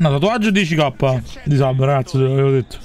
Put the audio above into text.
No, tatuaggio 10k di sub, ragazzi, te l'avevo detto.